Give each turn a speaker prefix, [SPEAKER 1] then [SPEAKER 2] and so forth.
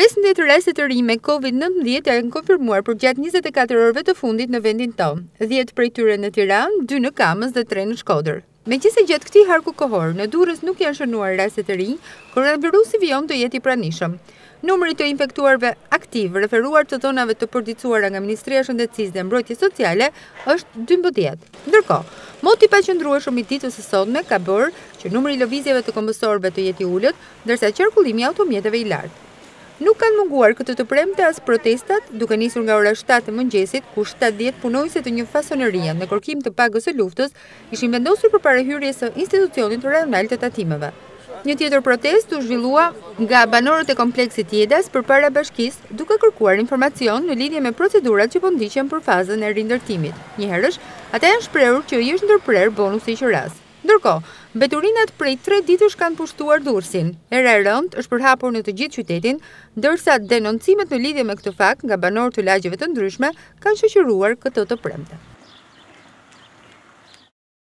[SPEAKER 1] Pesëmbëdhjetë raste të rinj me Covid nëntëmbëdhjetë janë konfirmuar përgjatë njëzet e katër orëve të fundit në vendin tonë, dhjetë prej tyre në Tiranë, dy në Kamës dhe tre në Shkodër. Megjithëse gjatë këtij harku kohor, në Durrës nuk janë shënuar raste të rinj, koronavirusi vijon të jetë i pranishëm. Numri i të infektuarve aktivë, referuar të dhënave të përditësuara nga Ministria e Shëndetësisë dhe Mbrojtjes Sociale, është dymbëdhjetë. Ndërkohë, moti i paqëndrueshëm i ditës së sotme ka bërë që numri i lëvizjeve të këmbësorëve të jetë i ulët, ndërsa qarkullimi i automjeteve i lartë. Nuk kanë munguar këtë të premte as protestat, duke nisur nga ora shtatë e mëngjesit, ku shtatëdhjetë punonjëse të një fasonerie në kërkim të pagës së luftës ishin vendosur përpara hyrjes së institucionit rajonal të tatimeve. Një tjetër protestë u zhvillua nga banorët e kompleksit Jedas përpara bashkisë, duke kërkuar informacion në lidhje me procedurat që po ndiqen për fazën e rindërtimit. Njëherësh, ata janë shprehur që i është ndërprerë bonusi i qirasë. Ndërkohë, mbeturinat prej tre ditësh kanë pushtuar Durrësin. Era e rëndë është përhapur në të gjithë qytetin, ndërsa denoncimet në lidhje me këtë fakt nga banorë të lagjeve të ndryshme kanë shoqëruar këtë të premte.